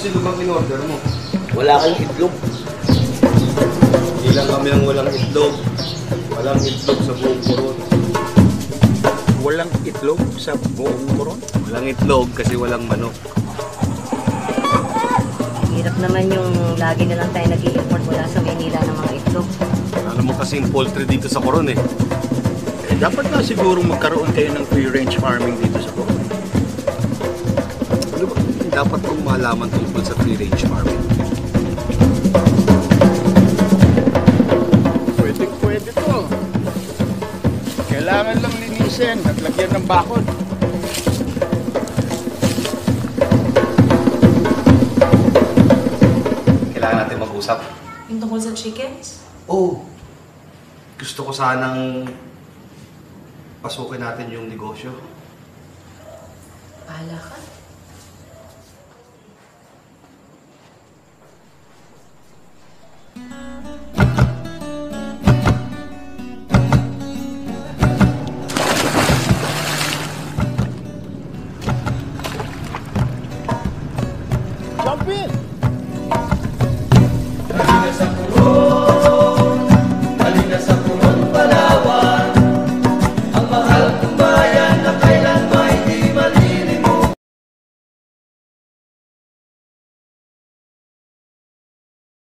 sino bang in-order mo? Wala kang itlog. Ilang kami ang walang itlog. Walang itlog sa buong koron. Walang itlog sa buong koron. Walang itlog kasi walang manok. Hirap naman yung lagi na lang tayo nag import mula sa Manila ng mga itlog. Alam mo kasi yung poultry dito sa koron eh. Eh, dapat na siguro magkaroon kayo ng free-range farming dito sa koron. Dapat kong malaman tungkol sa free-range farming? Pwede, pwede to. Kailangan lang linisin at lagyan ng bakod. Kailangan natin mag-usap. Yung tungkol sa chickens? Oh, gusto ko sanang pasukin natin yung negosyo. Bahala ka. Jump in.